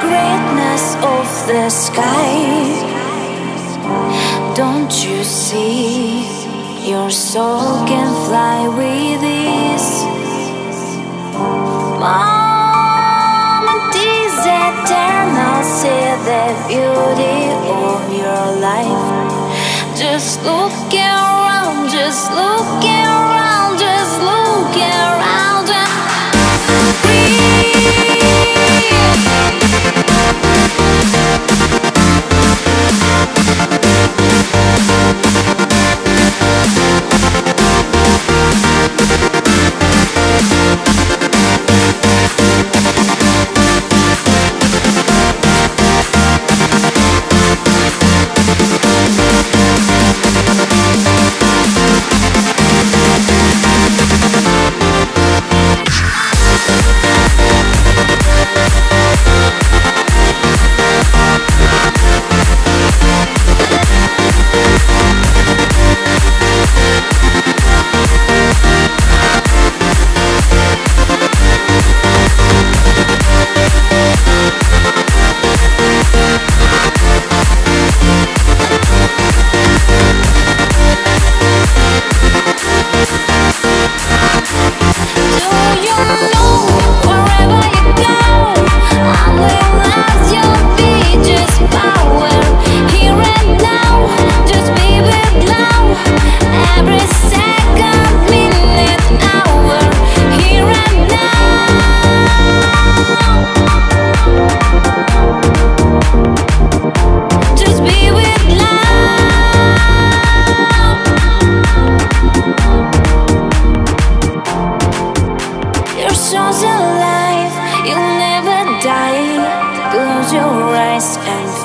greatness of the sky. Don't you see? Your soul can fly with ease. Moment is eternal. See the beauty of your life. Just look around,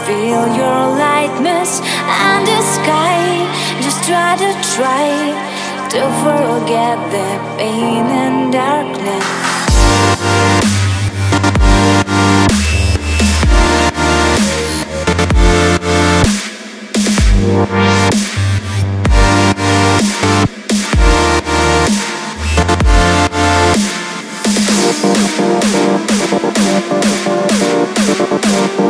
feel your lightness and the sky. Just try to try to forget the pain and darkness. Do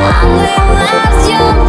I will ask you